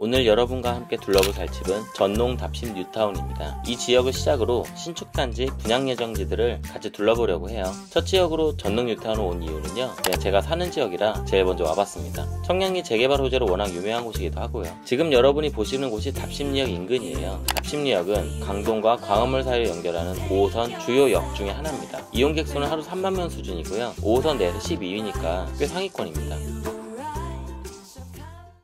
오늘 여러분과 함께 둘러볼 살집은 전농 답심 뉴타운입니다. 이 지역을 시작으로 신축단지 분양 예정지들을 같이 둘러보려고 해요. 첫 지역으로 전농 뉴타운을 온 이유는요. 그냥 제가 사는 지역이라 제일 먼저 와봤습니다. 청량리 재개발 호재로 워낙 유명한 곳이기도 하고요. 지금 여러분이 보시는 곳이 답심리역 인근이에요. 답심리역은 강동과 광화문 사이를 연결하는 5호선 주요 역 중에 하나입니다. 이용객 수는 하루 3만 명 수준이고요. 5호선 내에서 12위니까 꽤 상위권입니다.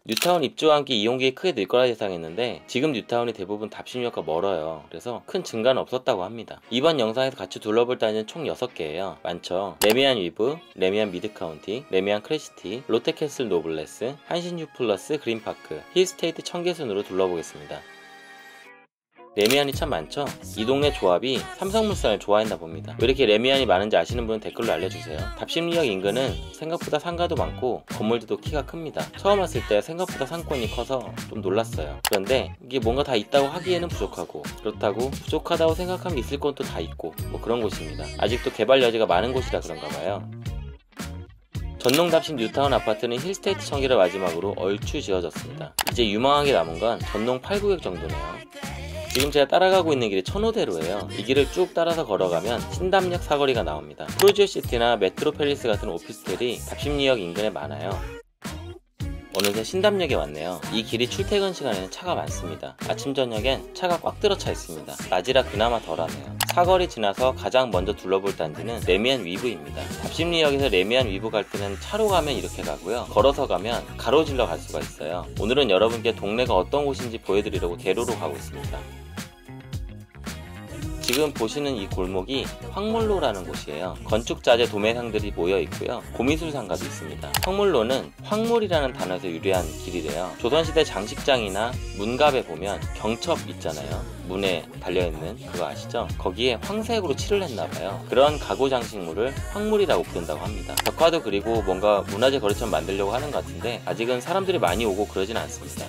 뉴타운 함께 이용객이 크게 늘 거라 예상했는데 지금 뉴타운이 대부분 답십리역과 멀어요. 그래서 큰 증가는 없었다고 합니다. 이번 영상에서 같이 둘러볼 단지는 총 6개예요. 많죠. 래미안 위브, 래미안 미드카운티, 래미안 크레시티, 롯데캐슬 노블레스, 한신휴플러스 그린파크, 힐스테이트 청계 순으로 둘러보겠습니다. 래미안이 참 많죠? 이 동네 조합이 삼성물산을 좋아했나 봅니다. 왜 이렇게 래미안이 많은지 아시는 분은 댓글로 알려주세요. 답십리역 인근은 생각보다 상가도 많고 건물들도 키가 큽니다. 처음 왔을 때 생각보다 상권이 커서 좀 놀랐어요. 그런데 이게 뭔가 다 있다고 하기에는 부족하고 그렇다고 부족하다고 생각하면 있을 건 또 다 있고 뭐 그런 곳입니다. 아직도 개발 여지가 많은 곳이라 그런가 봐요. 전농답십 뉴타운 아파트는 힐스테이트 청계를 마지막으로 얼추 지어졌습니다. 이제 유망하게 남은 건 전농 8구역 정도네요. 지금 제가 따라가고 있는 길이 천호대로예요. 이 길을 쭉 따라서 걸어가면 신답역 사거리가 나옵니다. 푸르지오시티나 메트로팰리스 같은 오피스텔이 답십리역 인근에 많아요. 어느새 신답역에 왔네요. 이 길이 출퇴근 시간에는 차가 많습니다. 아침 저녁엔 차가 꽉 들어차 있습니다. 낮이라 그나마 덜하네요. 사거리 지나서 가장 먼저 둘러볼 단지는 래미안 위브입니다. 답십리역에서 래미안 위브 갈 때는 차로 가면 이렇게 가고요. 걸어서 가면 가로질러 갈 수가 있어요. 오늘은 여러분께 동네가 어떤 곳인지 보여드리려고 대로로 가고 있습니다. 지금 보시는 이 골목이 황물로라는 곳이에요. 건축자재 도매상들이 모여 있고요. 고미술 상가도 있습니다. 황물로는 황물이라는 단어에서 유래한 길이래요. 조선시대 장식장이나 문갑에 보면 경첩 있잖아요. 문에 달려있는 그거 아시죠? 거기에 황색으로 칠을 했나봐요. 그런 가구 장식물을 황물이라고 부른다고 합니다. 벽화도 그리고 뭔가 문화재 거래처럼 만들려고 하는 것 같은데 아직은 사람들이 많이 오고 그러진 않습니다.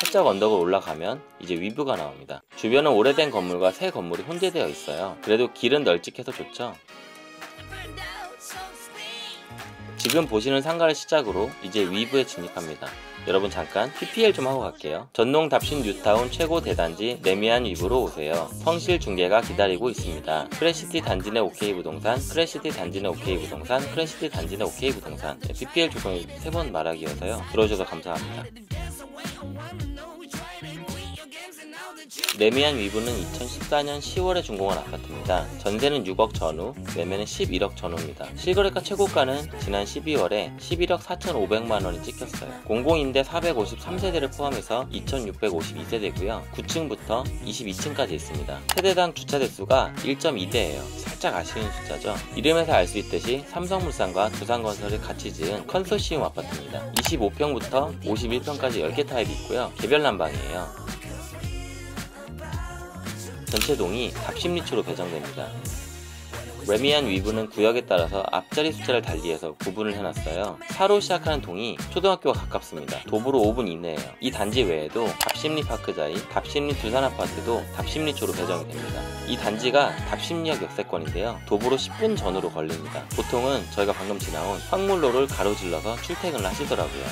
살짝 언덕을 올라가면 이제 위브가 나옵니다. 주변은 오래된 건물과 새 건물이 혼재되어 있어요. 그래도 길은 널찍해서 좋죠. 지금 보시는 상가를 시작으로 이제 위브에 진입합니다. 여러분 잠깐 PPL 좀 하고 갈게요. 전농 답십 뉴타운 최고 대단지 래미안 위브로 오세요. 성실 중개가 기다리고 있습니다. 크레시티 단지 내 OK 부동산, 크레시티 단지 내 OK 부동산, 크레시티 단지 내 OK 부동산. 네, PPL 조건이 세 번 말하기여서요. 들어주셔서 감사합니다. 레미안 위브는 2014년 10월에 준공한 아파트입니다. 전세는 6억 전후, 매매는 11억 전후입니다. 실거래가 최고가는 지난 12월에 11억 4,500만 원이 찍혔어요. 공공임대 453세대를 포함해서 2,652세대고요. 9층부터 22층까지 있습니다. 세대당 주차 대수가 1.2대예요. 살짝 아쉬운 숫자죠. 이름에서 알 수 있듯이 삼성물산과 두산건설이 같이 지은 컨소시움 아파트입니다. 25평부터 51평까지 10개 타입이 있고요. 개별 난방이에요. 전체 동이 답십리초로 배정됩니다. 래미안 위브는 구역에 따라서 앞자리 숫자를 달리해서 구분을 해놨어요. 4로 시작하는 동이 초등학교가 가깝습니다. 도보로 5분 이내에요. 이 단지 외에도 답십리 파크자이, 답십리 두산 아파트도 답십리초로 배정이 됩니다. 이 단지가 답십리역 역세권인데요. 도보로 10분 전후로 걸립니다. 보통은 저희가 방금 지나온 황물로를 가로질러서 출퇴근을 하시더라고요.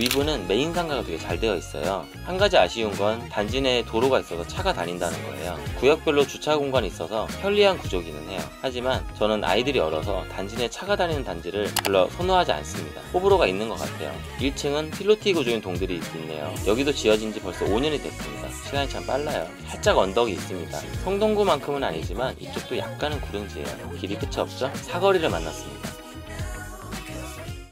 위브는 메인 상가가 되게 잘 되어 있어요. 한 가지 아쉬운 건 단지 내에 도로가 있어서 차가 다닌다는 거예요. 구역별로 주차 공간이 있어서 편리한 구조기는 해요. 하지만 저는 아이들이 어려서 단지 내 차가 다니는 단지를 별로 선호하지 않습니다. 호불호가 있는 것 같아요. 1층은 필로티 구조인 동들이 있네요. 여기도 지어진 지 벌써 5년이 됐습니다. 시간이 참 빨라요. 살짝 언덕이 있습니다. 성동구만큼은 아니지만 이쪽도 약간은 구릉지예요. 길이 끝이 없죠? 사거리를 만났습니다.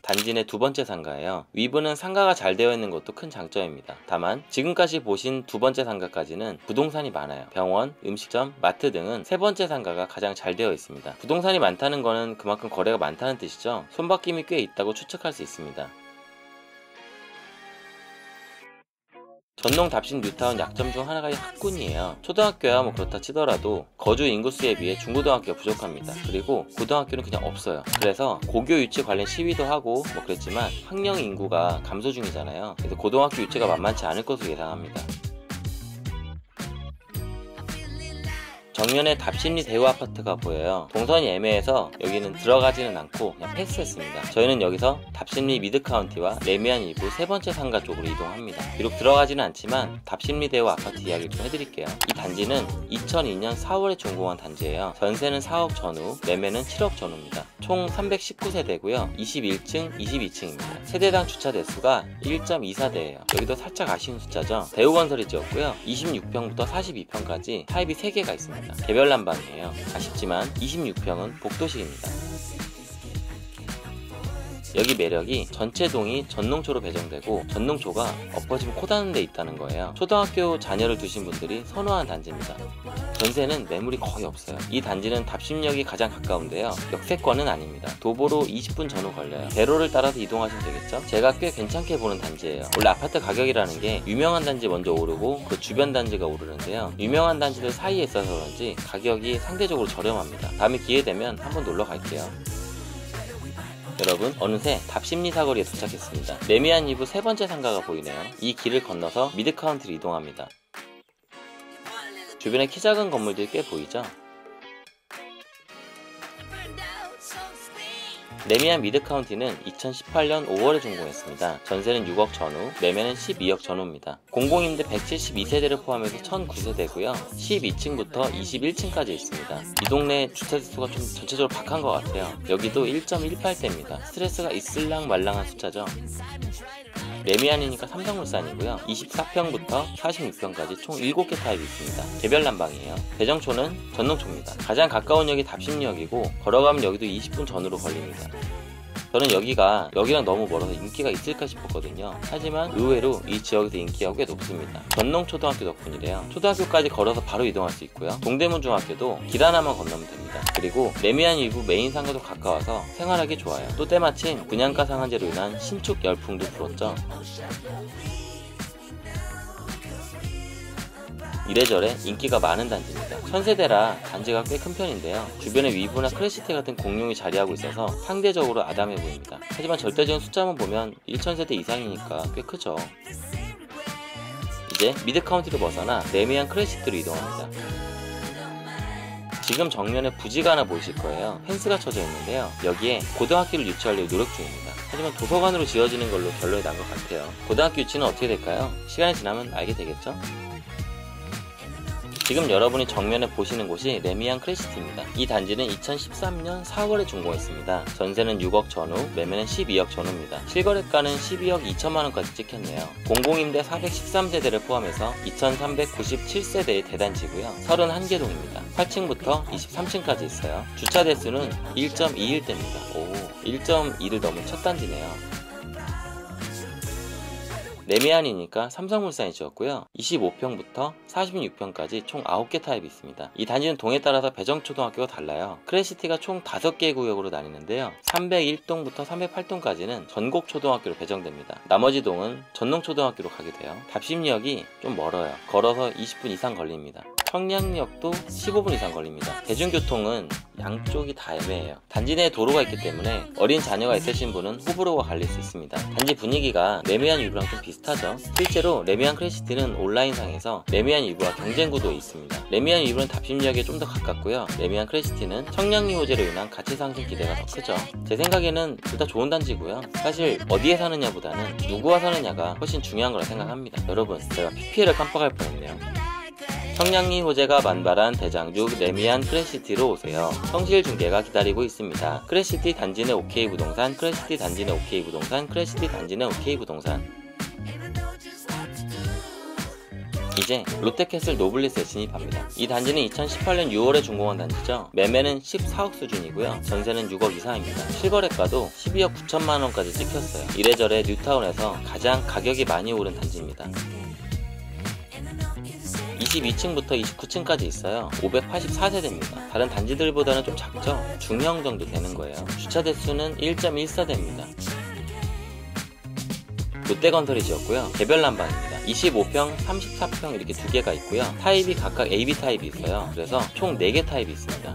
단지 내 두 번째 상가예요. 위브는 상가가 잘 되어 있는 것도 큰 장점입니다. 다만 지금까지 보신 두 번째 상가까지는 부동산이 많아요. 병원, 음식점, 마트 등은 세 번째 상가가 가장 잘 되어 있습니다. 부동산이 많다는 것은 그만큼 거래가 많다는 뜻이죠. 손바뀜이 꽤 있다고 추측할 수 있습니다. 전농 답십 뉴타운 약점 중 하나가 학군이에요. 초등학교야 뭐 그렇다 치더라도 거주 인구수에 비해 중고등학교가 부족합니다. 그리고 고등학교는 그냥 없어요. 그래서 고교 유치 관련 시위도 하고 뭐 그랬지만 학령 인구가 감소 중이잖아요. 그래서 고등학교 유치가 만만치 않을 것으로 예상합니다. 정면에 답십리 대우 아파트가 보여요. 동선이 애매해서 여기는 들어가지는 않고 그냥 패스했습니다. 저희는 여기서 답십리 미드카운티와 래미안 일부 세 번째 상가 쪽으로 이동합니다. 비록 들어가지는 않지만 답십리 대우 아파트 이야기를 좀 해드릴게요. 이 단지는 2002년 4월에 준공한 단지예요. 전세는 4억 전후, 매매는 7억 전후입니다. 총 319세대고요. 21층, 22층입니다. 세대당 주차 대수가 1.24대예요. 여기도 살짝 아쉬운 숫자죠. 대우건설이 지었고요. 26평부터 42평까지 타입이 3개가 있습니다. 개별 난방이에요. 아쉽지만 26평은 복도식입니다. 여기 매력이 전체 동이 전농초로 배정되고 전농초가 엎어지면 코다는 데 있다는 거예요. 초등학교 자녀를 두신 분들이 선호한 단지입니다. 전세는 매물이 거의 없어요. 이 단지는 답심역이 가장 가까운데요. 역세권은 아닙니다. 도보로 20분 전후 걸려요. 대로를 따라서 이동하시면 되겠죠? 제가 꽤 괜찮게 보는 단지예요. 원래 아파트 가격이라는 게 유명한 단지 먼저 오르고 그 주변 단지가 오르는데요. 유명한 단지들 사이에 있어서 그런지 가격이 상대적으로 저렴합니다. 다음에 기회 되면 한번 놀러 갈게요. 여러분 어느새 답십리 사거리에 도착했습니다. 래미안 위브 세 번째 상가가 보이네요. 이 길을 건너서 미드카운티로 이동합니다. 주변에 키 작은 건물들이 꽤 보이죠? 래미안 미드카운티는 2018년 5월에 준공했습니다. 전세는 6억 전후, 매매는 12억 전후입니다. 공공임대 172세대를 포함해서 1009세대고요. 12층부터 21층까지 있습니다. 이 동네 주차 대수가 좀 전체적으로 박한 것 같아요. 여기도 1.18대입니다. 스트레스가 있을랑 말랑한 숫자죠. 래미안이니까 삼성물산이고요. 24평부터 46평까지 총 7개 타입이 있습니다. 개별 난방이에요. 배정초는 전농초입니다. 가장 가까운 역이 답십리역이고 걸어가면 여기도 20분 전후로 걸립니다. 저는 여기가 여기랑 너무 멀어서 인기가 있을까 싶었거든요. 하지만 의외로 이 지역에서 인기가 꽤 높습니다. 전농초등학교 덕분이래요. 초등학교까지 걸어서 바로 이동할 수 있고요. 동대문 중학교도 길 하나만 건너면 됩니다. 그리고 래미안 위브 메인 상가도 가까워서 생활하기 좋아요. 또 때마침 분양가 상한제로 인한 신축 열풍도 불었죠. 이래저래 인기가 많은 단지입니다. 천세대라 단지가 꽤 큰 편인데요. 주변에 위브나 크레시티 같은 공룡이 자리하고 있어서 상대적으로 아담해 보입니다. 하지만 절대적인 숫자만 보면 1천세대 이상이니까 꽤 크죠. 이제 미드카운티를 벗어나 래미안 크레시티로 이동합니다. 지금 정면에 부지가 하나 보이실 거예요. 펜스가 쳐져 있는데요. 여기에 고등학교를 유치하려고 노력 중입니다. 하지만 도서관으로 지어지는 걸로 결론이 난 것 같아요. 고등학교 유치는 어떻게 될까요? 시간이 지나면 알게 되겠죠? 지금 여러분이 정면에 보시는 곳이 래미안 크레시티입니다. 이 단지는 2013년 4월에 준공했습니다. 전세는 6억 전후, 매매는 12억 전후입니다. 실거래가는 12억 2천만원까지 찍혔네요. 공공임대 413세대를 포함해서 2397세대의 대단지고요. 31개 동입니다. 8층부터 23층까지 있어요. 주차 대수는 1.21대입니다. 오, 1.2를 넘은 첫 단지네요. 래미안이니까 삼성물산이 지었고요. 25평부터 46평까지 총 9개 타입이 있습니다. 이 단지는 동에 따라서 배정초등학교가 달라요. 크레시티가 총 5개 구역으로 나뉘는데요. 301동부터 308동까지는 전곡초등학교로 배정됩니다. 나머지 동은 전농초등학교로 가게 돼요. 답십리역이 좀 멀어요. 걸어서 20분 이상 걸립니다. 청량리역도 15분 이상 걸립니다. 대중교통은 양쪽이 다 애매해요. 단지 내에 도로가 있기 때문에 어린 자녀가 있으신 분은 호불호가 갈릴 수 있습니다. 단지 분위기가 래미안 위브랑 좀 비슷하죠. 실제로 래미안 크레시티는 온라인상에서 래미안 위브와 경쟁 구도에 있습니다. 래미안 위브는 답십리역에 좀 더 가깝고요. 래미안 크레시티는 청량리 호재로 인한 가치 상승 기대가 더 크죠. 제 생각에는 둘 다 좋은 단지고요. 사실 어디에 사느냐보다는 누구와 사느냐가 훨씬 중요한 거라 생각합니다. 여러분, 제가 PPL을 깜빡할 뻔했네요. 청량리 호재가 만발한 대장주 래미안 크레시티로 오세요. 성실 중개가 기다리고 있습니다. 크레시티 단지 내 OK 부동산, 크레시티 단지 내 OK 부동산, 크레시티 단지 내 OK 부동산. 이제 롯데캐슬 노블레스에 진입합니다. 이 단지는 2018년 6월에 준공한 단지죠. 매매는 14억 수준이고요. 전세는 6억 이상입니다. 실거래가도 12억 9천만 원까지 찍혔어요. 이래저래 뉴타운에서 가장 가격이 많이 오른 단지입니다. 22층부터 29층까지 있어요. 584세대입니다. 다른 단지들보다는 좀 작죠? 중형 정도 되는 거예요. 주차 대수는 1.14대입니다. 롯데건설이 지었고요. 개별 난방입니다. 25평, 34평 이렇게 두 개가 있고요. 타입이 각각 AB 타입이 있어요. 그래서 총 4개 타입이 있습니다.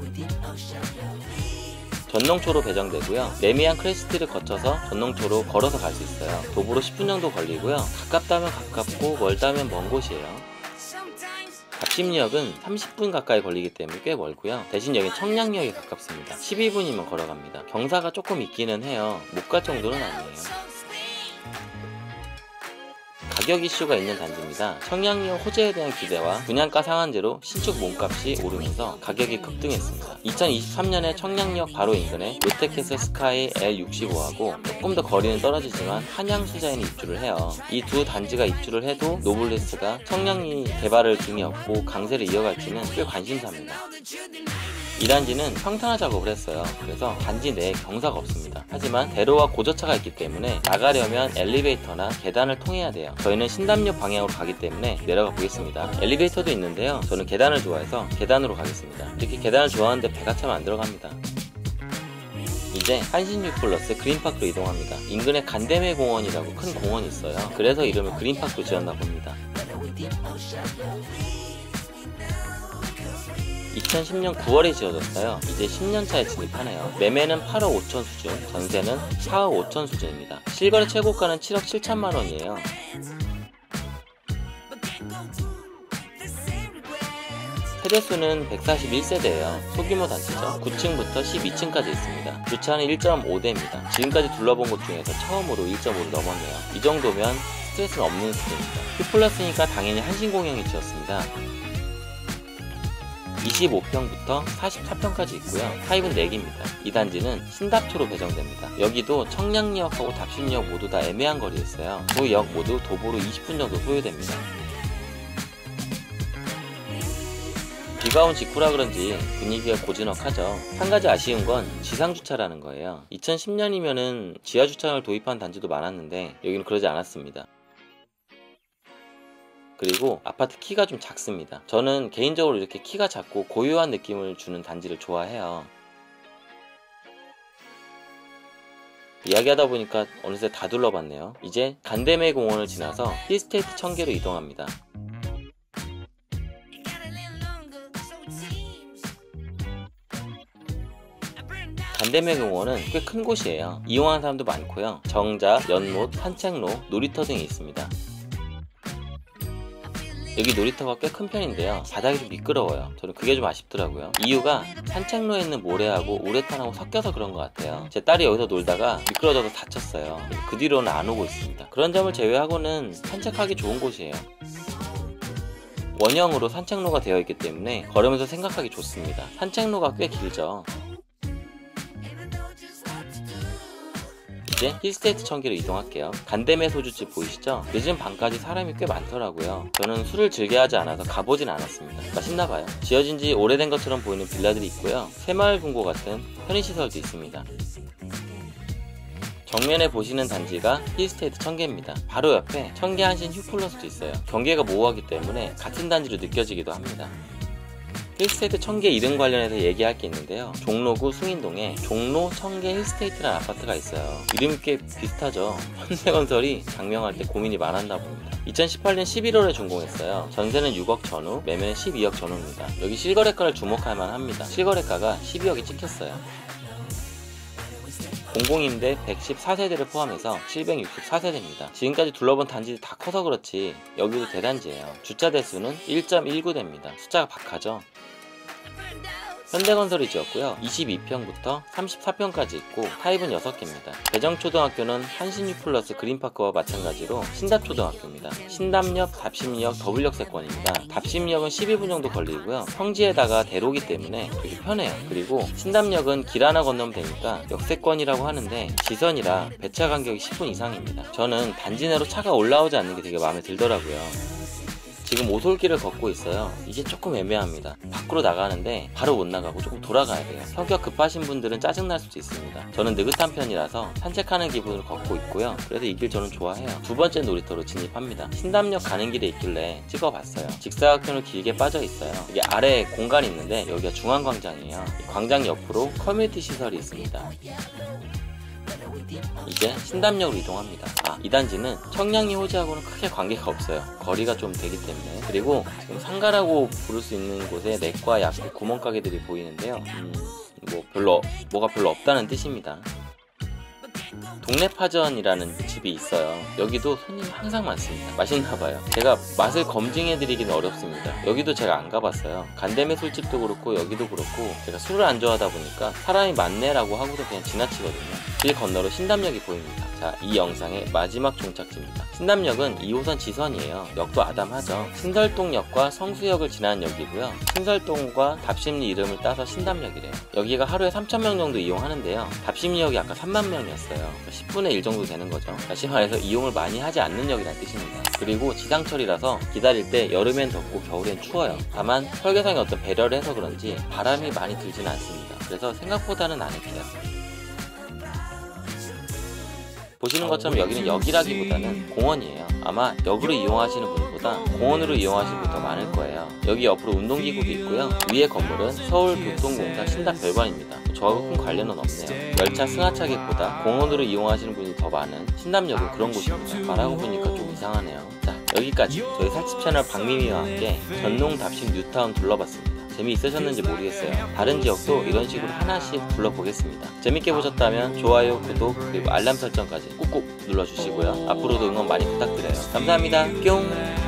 전농초로 배정되고요. 래미안 크레시티를 거쳐서 전농초로 걸어서 갈 수 있어요. 도보로 10분 정도 걸리고요. 가깝다면 가깝고 멀다면 먼 곳이에요. 답심역은 30분 가까이 걸리기 때문에 꽤 멀고요. 대신 여기 청량역에 가깝습니다. 12분이면 걸어갑니다. 경사가 조금 있기는 해요. 못 갈 정도는 아니에요. 가격 이슈가 있는 단지입니다. 청량리역 호재에 대한 기대와 분양가 상한제로 신축 몸값이 오르면서 가격이 급등했습니다. 2023년에 청량리역 바로 인근에 롯데캐슬 스카이 L65하고 조금 더 거리는 떨어지지만 한양수자인이 입주를 해요. 이 두 단지가 입주를 해도 노블레스가 청량리 개발을 등에 업고 강세를 이어갈지는 꽤 관심사입니다. 이 단지는 평탄화 작업을 했어요. 그래서 단지 내에 경사가 없습니다. 하지만 대로와 고저차가 있기 때문에 나가려면 엘리베이터나 계단을 통해야 돼요. 저희는 신담역 방향으로 가기 때문에 내려가 보겠습니다. 엘리베이터도 있는데요. 저는 계단을 좋아해서 계단으로 가겠습니다. 이렇게 계단을 좋아하는데 배가 차면 안 들어갑니다. 이제 한신유 플러스 그린파크로 이동합니다. 인근에 간대매 공원이라고 큰 공원이 있어요. 그래서 이름을 그린파크로 지었나 봅니다. 2010년 9월에 지어졌어요. 이제 10년차에 진입하네요. 매매는 8억 5천 수준, 전세는 4억 5천 수준입니다. 실거래 최고가는 7억 7천만 원이에요. 세대수는 141세대예요. 소규모 단지죠. 9층부터 12층까지 있습니다. 주차는 1.5대입니다. 지금까지 둘러본 곳 중에서 처음으로 1.5를 넘었네요. 이 정도면 스트레스는 없는 수준입니다. Q플러스니까 당연히 한신공영이 지었습니다. 25평부터 44평까지 있고요. 타입은 4개입니다. 이 단지는 신답초로 배정됩니다. 여기도 청량리역하고 답심역 모두 다 애매한 거리에 있어요. 두 역 모두 도보로 20분 정도 소요됩니다. 비가 온 직후라 그런지 분위기가 고즈넉하죠. 한 가지 아쉬운 건 지상주차라는 거예요. 2010년이면은 지하주차장을 도입한 단지도 많았는데 여기는 그러지 않았습니다. 그리고 아파트 키가 좀 작습니다. 저는 개인적으로 이렇게 키가 작고 고요한 느낌을 주는 단지를 좋아해요. 이야기하다 보니까 어느새 다 둘러봤네요. 이제 간대매 공원을 지나서 힐스테이트 청계로 이동합니다. 간대매 공원은 꽤 큰 곳이에요. 이용하는 사람도 많고요. 정자, 연못, 산책로, 놀이터 등이 있습니다. 여기 놀이터가 꽤 큰 편인데요. 바닥이 좀 미끄러워요. 저는 그게 좀 아쉽더라고요. 이유가 산책로에 있는 모래하고 우레탄하고 섞여서 그런 것 같아요. 제 딸이 여기서 놀다가 미끄러져서 다쳤어요. 그 뒤로는 안 오고 있습니다. 그런 점을 제외하고는 산책하기 좋은 곳이에요. 원형으로 산책로가 되어 있기 때문에 걸으면서 생각하기 좋습니다. 산책로가 꽤 길죠 이제 힐스테이트 청기로 이동할게요. 간대매 소주집 보이시죠? 늦은 밤까지 사람이 꽤 많더라고요. 저는 술을 즐겨 하지 않아서 가보진 않았습니다. 맛있나봐요. 지어진 지 오래된 것처럼 보이는 빌라들이 있고요. 새마을 금고 같은 편의시설도 있습니다. 정면에 보시는 단지가 힐스테이트 청계입니다. 바로 옆에 청계 한신 휴플러스도 있어요. 경계가 모호하기 때문에 같은 단지로 느껴지기도 합니다. 힐스테이트 청계 이름 관련해서 얘기할 게 있는데요. 종로구 숭인동에 종로 청계 힐스테이트라는 아파트가 있어요. 이름이 꽤 비슷하죠. 현대건설이 작명할 때 고민이 많았나 봅니다. 2018년 11월에 준공했어요. 전세는 6억 전후, 매매는 12억 전후입니다. 여기 실거래가를 주목할 만합니다. 실거래가가 12억이 찍혔어요. 공공임대 114세대를 포함해서 764세대입니다. 지금까지 둘러본 단지들이 다 커서 그렇지 여기도 대단지예요. 주차 대수는 1.19대입니다. 숫자가 박하죠. 현대건설이 지었고요. 22평부터 34평까지 있고 타입은 6개입니다. 배정초등학교는 한신유 플러스 그린파크와 마찬가지로 신답초등학교입니다. 신답역, 답심역, 더블역 세권입니다. 답심역은 12분 정도 걸리고요. 평지에다가 대로기 때문에 되게 편해요. 그리고 신답역은 길 하나 건너면 되니까 역세권이라고 하는데 지선이라 배차 간격이 10분 이상입니다. 저는 단지 내로 차가 올라오지 않는 게 되게 마음에 들더라고요. 지금 오솔길을 걷고 있어요. 이게 조금 애매합니다. 밖으로 나가는데 바로 못 나가고 조금 돌아가야 돼요. 성격 급하신 분들은 짜증날 수도 있습니다. 저는 느긋한 편이라서 산책하는 기분으로 걷고 있고요. 그래서 이 길 저는 좋아해요. 두 번째 놀이터로 진입합니다. 신담역 가는 길에 있길래 찍어봤어요. 직사각형으로 길게 빠져 있어요. 이게 아래에 공간이 있는데 여기가 중앙광장이에요. 광장 옆으로 커뮤니티 시설이 있습니다. 이제 신담역으로 이동합니다. 아, 이 단지는 청량리 호재하고는 크게 관계가 없어요. 거리가 좀 되기 때문에. 그리고 지금 상가라고 부를 수 있는 곳에 내과, 약국, 구멍가게들이 보이는데요. 음, 뭐 별로, 뭐가 별로 없다는 뜻입니다. 동네 파전이라는 집이 있어요. 여기도 손님 항상 많습니다. 맛있나봐요. 제가 맛을 검증해드리기는 어렵습니다. 여기도 제가 안 가봤어요. 간대매 술집도 그렇고 여기도 그렇고 제가 술을 안 좋아하다 보니까 사람이 많네라고 하고도 그냥 지나치거든요. 길 건너로 신담역이 보입니다. 자, 이 영상의 마지막 종착지입니다. 신담역은 2호선 지선이에요. 역도 아담하죠. 신설동역과 성수역을 지나는 역이고요. 신설동과 답심리 이름을 따서 신담역이래요. 여기가 하루에 3,000명 정도 이용하는데요. 답심리역이 아까 3만 명이었어요. 10분의 1 정도 되는 거죠. 다시 말해서 이용을 많이 하지 않는 역이라는 뜻입니다. 그리고 지상철이라서 기다릴 때 여름엔 덥고 겨울엔 추워요. 다만 설계상의 어떤 배려를 해서 그런지 바람이 많이 들지는 않습니다. 그래서 생각보다는 아늑해요. 보시는 것처럼 여기는 역이라기보다는 공원이에요. 아마 역으로 이용하시는 분보다 공원으로 이용하시는 분이 더 많을 거예요. 여기 옆으로 운동기구도 있고요. 위에 건물은 서울교통공사 신담별관입니다. 저하고 큰 관련은 없네요. 열차 승하차객보다 공원으로 이용하시는 분이 더 많은 신담역은 그런 곳입니다. 말하고 보니까 좀 이상하네요. 자, 여기까지 저희 살집 채널 박미미와 함께 전농 답심 뉴타운 둘러봤습니다. 재미있으셨는지 모르겠어요. 다른 지역도 이런 식으로 하나씩 불러보겠습니다. 재밌게 보셨다면 좋아요, 구독, 그리고 알람 설정까지 꾹꾹 눌러주시고요. 앞으로도 응원 많이 부탁드려요. 감사합니다. 뿅!